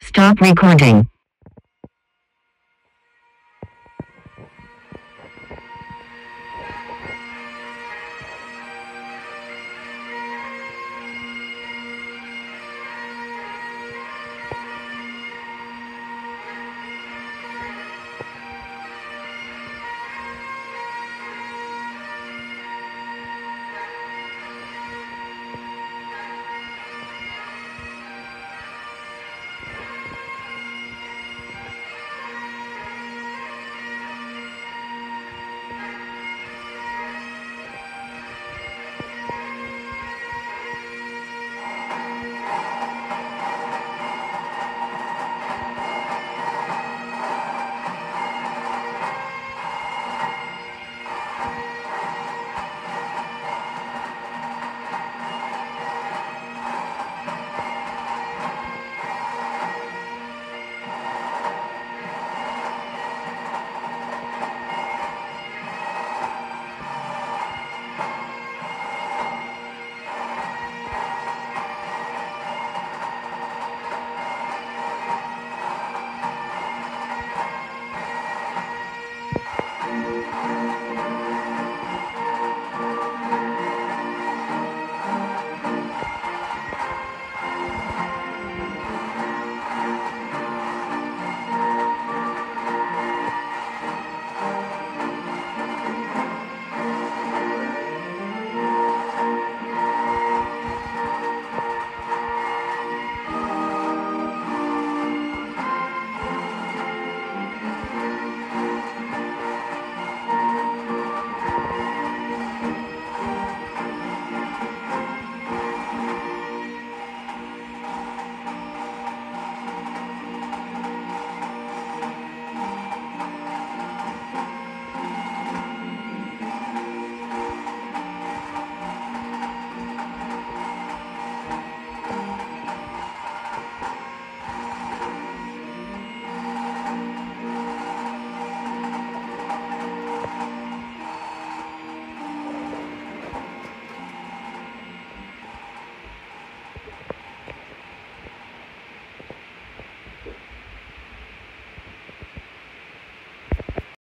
Stop recording.